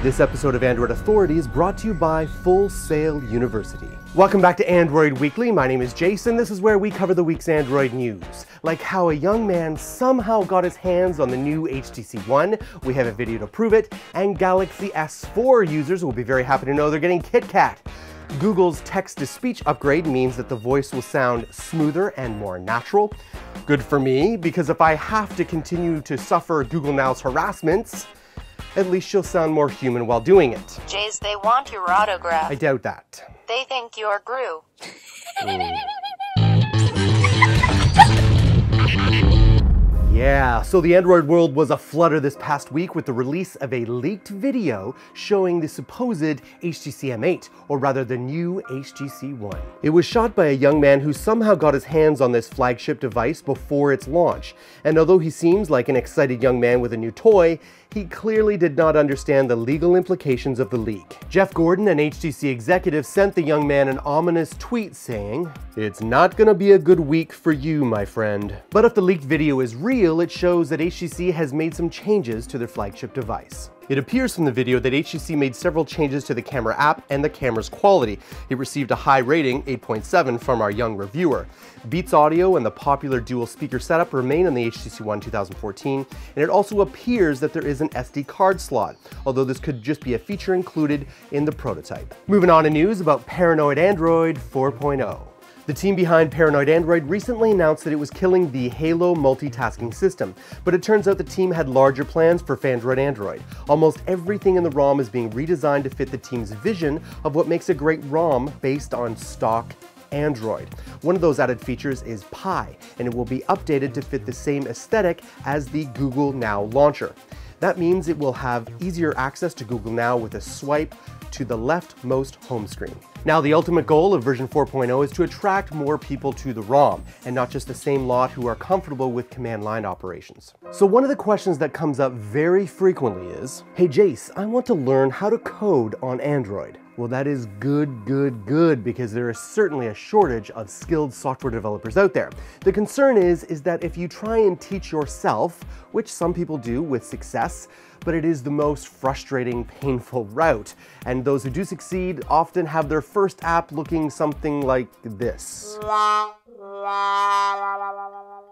This episode of Android Authority is brought to you by Full Sail University. Welcome back to Android Weekly. My name is Jayce. This is where we cover the week's Android news, like how a young man somehow got his hands on the new HTC One. We have a video to prove it, and Galaxy S4 users will be very happy to know they're getting KitKat. Google's text to speech upgrade means that the voice will sound smoother and more natural. Good for me, because if I have to continue to suffer Google Now's harassments, at least she'll sound more human while doing it. Jayce, they want your autograph. I doubt that. They think you're Gru. Mm. Yeah, so the Android world was aflutter this past week with the release of a leaked video showing the supposed HTC M8, or rather the new HTC One. It was shot by a young man who somehow got his hands on this flagship device before its launch, and although he seems like an excited young man with a new toy, he clearly did not understand the legal implications of the leak. Jeff Gordon, an HTC executive, sent the young man an ominous tweet saying, It's not gonna be a good week for you, my friend. But if the leaked video is real, it shows that HTC has made some changes to their flagship device. It appears from the video that HTC made several changes to the camera app and the camera's quality. It received a high rating, 8.7, from our young reviewer. Beats Audio and the popular dual speaker setup remain on the HTC One 2014, and it also appears that there is an SD card slot, although this could just be a feature included in the prototype. Moving on to news about Paranoid Android 4.0. The team behind Paranoid Android recently announced that it was killing the Halo multitasking system, but it turns out the team had larger plans for Paranoid Android. Almost everything in the ROM is being redesigned to fit the team's vision of what makes a great ROM based on stock Android. One of those added features is Pie, and it will be updated to fit the same aesthetic as the Google Now launcher. That means it will have easier access to Google Now with a swipe to the leftmost home screen. Now, the ultimate goal of version 4.0 is to attract more people to the ROM, and not just the same lot who are comfortable with command line operations. So one of the questions that comes up very frequently is, hey Jayce, I want to learn how to code on Android. Well, that is good, good, good, because there is certainly a shortage of skilled software developers out there. The concern is, is that if you try and teach yourself, which some people do with success, but it is the most frustrating, painful route. And those who do succeed often have their first app looking something like this.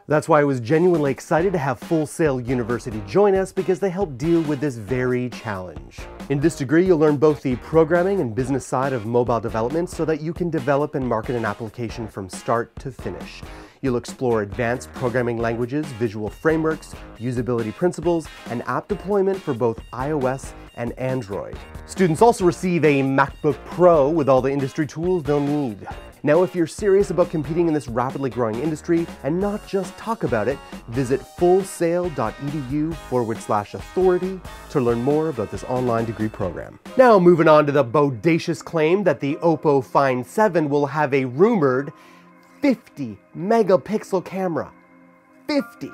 That's why I was genuinely excited to have Full Sail University join us because they help deal with this very challenge. In this degree, you'll learn both the programming and business side of mobile development so that you can develop and market an application from start to finish. You'll explore advanced programming languages, visual frameworks, usability principles, and app deployment for both iOS and Android. Students also receive a MacBook Pro with all the industry tools they'll need. Now, if you're serious about competing in this rapidly growing industry and not just talk about it, visit fullsail.edu forward slash authority to learn more about this online degree program. Now, moving on to the bodacious claim that the Oppo Find 7 will have a rumored 50 megapixel camera. 50.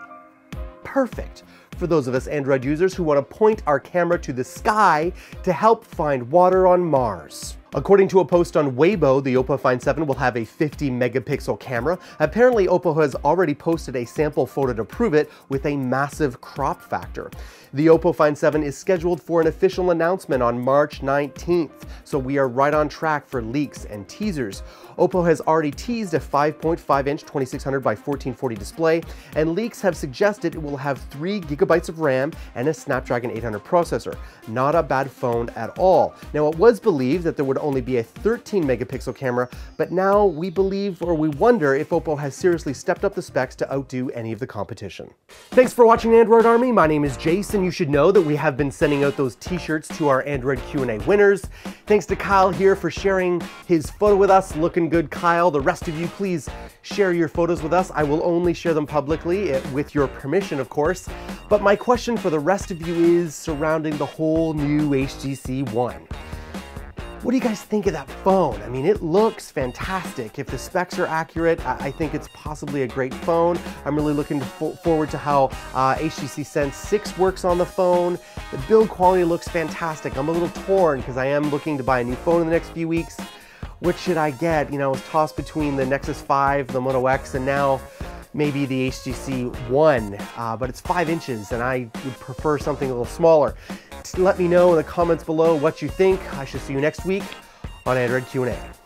Perfect for those of us Android users who want to point our camera to the sky to help find water on Mars. According to a post on Weibo, the Oppo Find 7 will have a 50 megapixel camera. Apparently, Oppo has already posted a sample photo to prove it with a massive crop factor. The Oppo Find 7 is scheduled for an official announcement on March 19th, so we are right on track for leaks and teasers. Oppo has already teased a 5.5 inch 2600 by 1440 display, and leaks have suggested it will have 3 gigabytes of RAM and a Snapdragon 800 processor. Not a bad phone at all. Now, it was believed that there would only be a 13 megapixel camera, but now we believe or we wonder if Oppo has seriously stepped up the specs to outdo any of the competition. Thanks for watching Android Army. My name is Jayce. You should know that we have been sending out those t-shirts to our Android Q&A winners. Thanks to Kyle here for sharing his photo with us. Looking good, Kyle. The rest of you, please share your photos with us. I will only share them publicly eh, with your permission, of course. But my question for the rest of you is surrounding the whole new HTC One. What do you guys think of that phone? I mean, it looks fantastic. If the specs are accurate, I think it's possibly a great phone. I'm really looking fo forward to how uh, HTC Sense 6 works on the phone. The build quality looks fantastic. I'm a little torn because I am looking to buy a new phone in the next few weeks. What should I get? You know, I was tossed between the Nexus 5, the Moto X, and now maybe the HTC One, uh, but it's five inches and I would prefer something a little smaller. Let me know in the comments below what you think. I shall see you next week on Android Q&A.